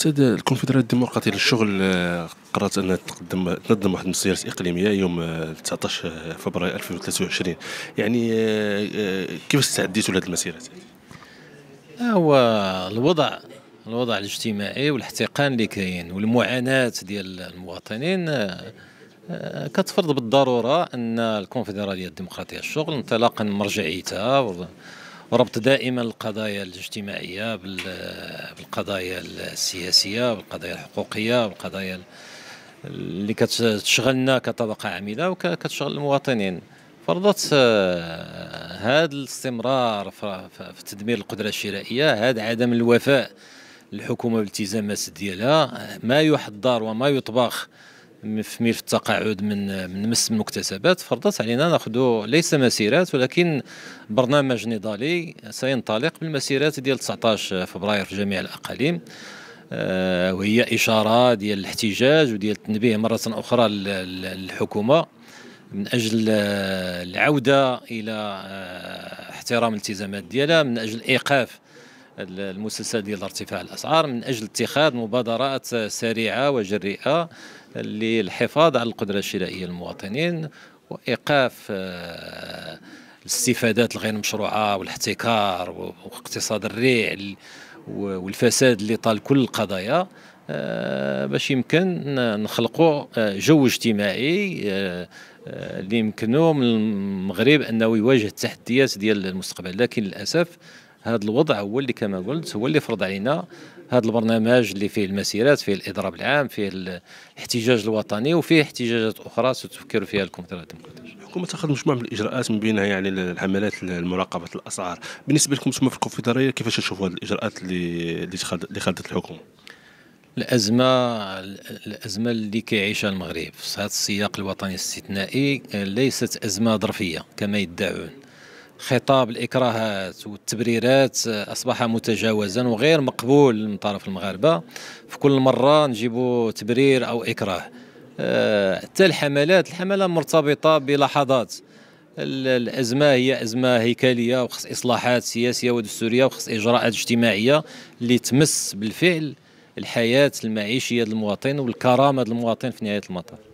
أستاذ الكونفدراليه الديمقراطية للشغل آه، قررت أنها تقدم تنظم واحد المسيرات إقليمية يوم 19 آه، فبراير 2023 يعني آه، كيفاش استعديتوا لهذه المسيرات؟ هو الوضع الوضع الاجتماعي والاحتقان اللي كاين والمعاناة ديال المواطنين كتفرض بالضرورة أن الكونفدرالية الديمقراطية للشغل انطلاقا من مرجعيتها وربط دائما القضايا الاجتماعية بالقضايا السياسية بالقضايا الحقوقية بالقضايا اللي كتشغلنا كطبقة عاملة وكتشغل المواطنين. فرضت آه، هذا الاستمرار في تدمير القدرة الشرائية هذا عدم الوفاء للحكومة بالالتزامات ديالها ما يحضر وما يطبخ في ملف التقاعد من من مس المكتسبات. فرضت علينا ناخذ ليس مسيرات ولكن برنامج نضالي سينطلق بالمسيرات ديال 19 فبراير في جميع الأقاليم. آه، وهي إشارة ديال الاحتجاج وديال التنبيه مرة أخرى للحكومة. من أجل آه، العودة إلى آه، احترام الالتزامات ديالها من أجل إيقاف المسلسل ديال ارتفاع الأسعار من أجل اتخاذ مبادرات سريعة وجريئة للحفاظ على القدرة الشرائية للمواطنين وإيقاف آه، الاستفادات الغير مشروعة والاحتكار واقتصاد الريع والفساد اللي طال كل القضايا آه، باش يمكن نخلقوا آه، جو اجتماعي اللي يمكنوا من المغرب أنه يواجه التحديات ديال المستقبل. لكن للأسف هذا الوضع هو اللي كما قلت هو اللي فرض علينا هذا البرنامج اللي فيه المسيرات فيه الإضراب العام فيه الاحتجاج الوطني وفيه احتجاجات أخرى ستفكر فيها الكونفدراليه الديمقراطية. الحكومة تاخذ مجموعة من الإجراءات من بينها يعني الحملات لمراقبة الأسعار. بالنسبة لكم ثم في الكونفدراليه كيفاش تشوفوا هذه الإجراءات اللي اللي خدت الحكومة؟ الازمه الأزمة اللي كيعيشها المغرب. في هذا السياق الوطني الاستثنائي ليست أزمة ظرفية كما يدعون. خطاب الإكراهات والتبريرات أصبح متجاوزا وغير مقبول من طرف المغاربة. في كل مرة نجيبوا تبرير أو إكراه. آه، حتى الحملات الحملة مرتبطة بلحظات. الأزمة هي أزمة هيكلية وخص إصلاحات سياسية ودستورية وخص إجراءات اجتماعية اللي تمس بالفعل الحياة المعيشية للمواطن والكرامة للمواطن في نهاية المطاف.